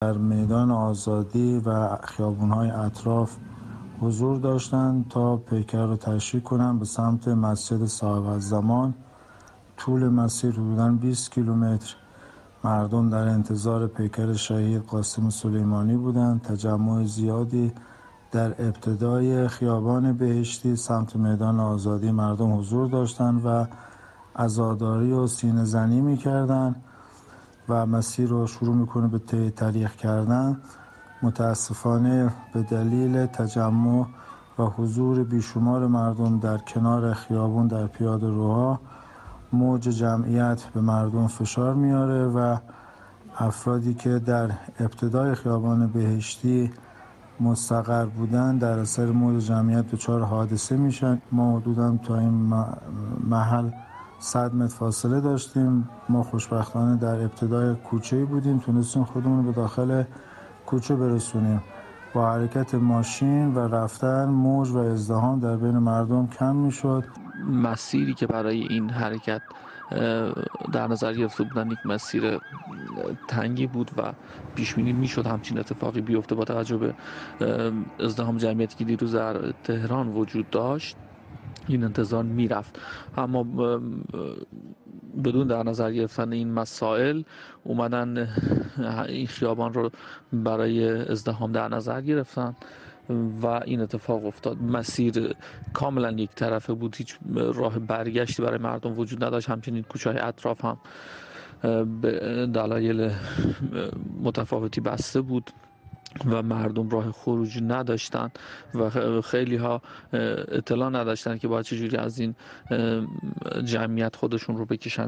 در میدان آزادی و خیابون‌های اطراف حضور داشتند تا پیکر را تشییع کنند به سمت مسجد صاحب‌الزمان طول مسیر حدودا 20 کیلومتر. مردم در انتظار پیکر شهید قاسم سلیمانی بودند. تجمع زیادی در ابتدای خیابان بهشتی سمت میدان آزادی مردم حضور داشتند و عزاداری و سینه زنی می‌کردند. و مسیر رو شروع می‌کنه به طی طریق کردن. متاسفانه به دلیل تجمع و حضور بیشمار مردم در کنار خیابون در پیاده روها موج جمعیت به مردم فشار میاره و افرادی که در ابتدای خیابان بهشتی مستقر بودن در اثر موج جمعیت دچار حادثه میشن. ما حدودا تا این محل صد متر فاصله داشتیم. ما خوشبختانه در ابتدای کوچه بودیم. تونستیم خودمون به داخل کوچه برسونیم. با حرکت ماشین و رفتن موج و ازدهام در بین مردم کم می‌شد. مسیری که برای این حرکت در نظر گرفته بودن یک مسیر تنگی بود و پیش بینی می‌شد. همچین اتفاقی بیفته با توجه به ازدهام جمعیتی که دیروز در تهران وجود داشت. این انتظار می‌رفت. اما بدون در نظر گرفتن این مسائل اومدن این خیابان رو برای ازدهام در نظر گرفتن و این اتفاق افتاد. مسیر کاملا یک طرفه بود. هیچ راه برگشتی برای مردم وجود نداشت. همچنین کوچه های اطراف هم به دلایل متفاوتی بسته بود. و مردم راه خروجی نداشتن و خیلی ها اطلاع نداشتن که باید چجوری از این جمعیت خودشون رو بکشن.